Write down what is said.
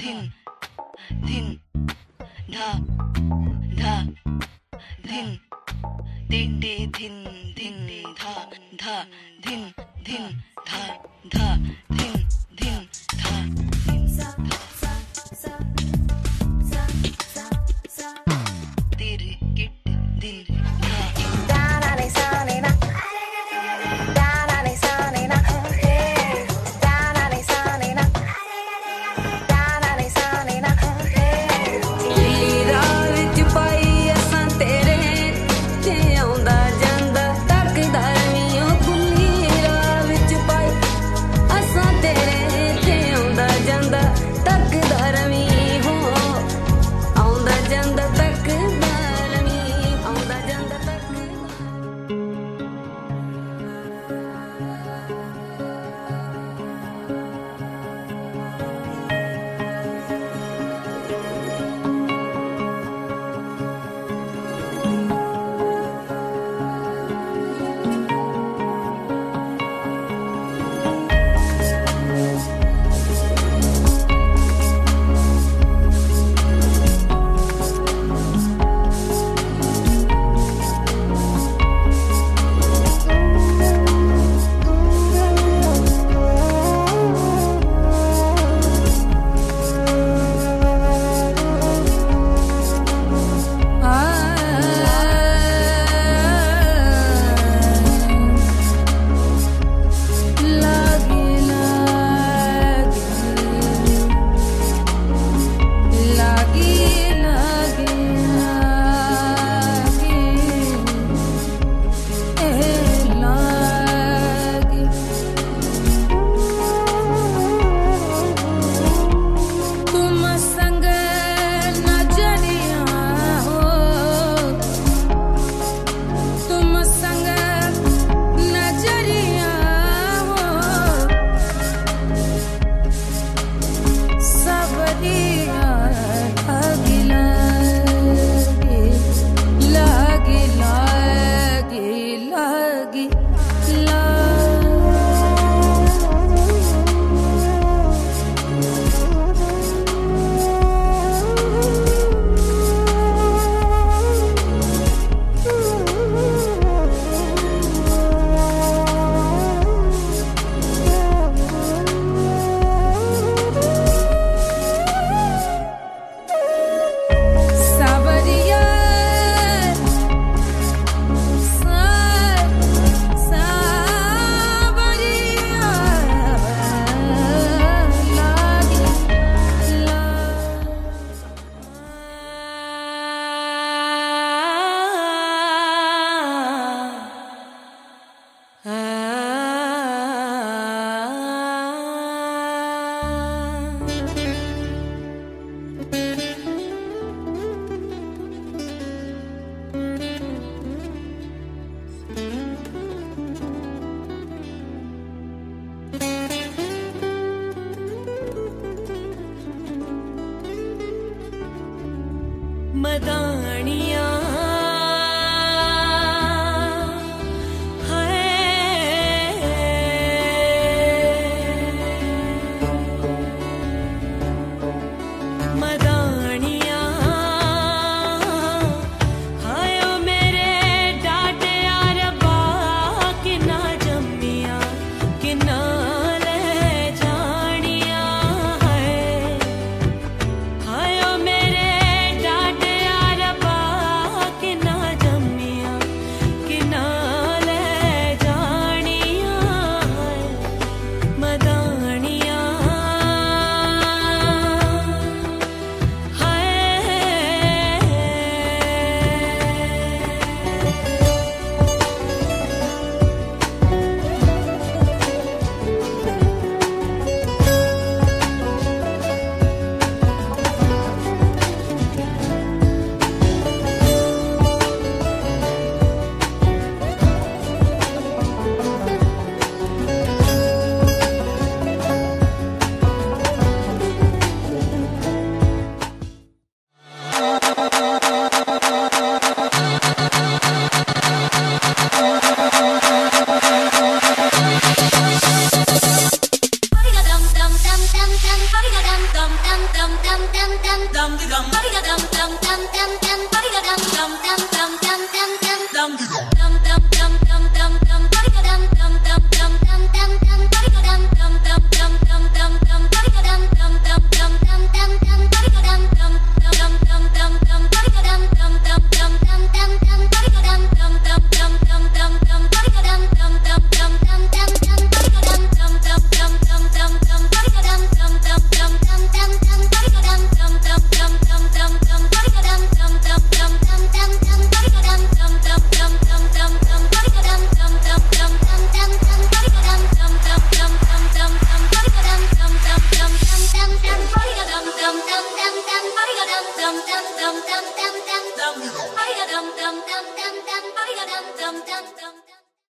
din din da da din din din din da da मदाणि dum dum dum dum.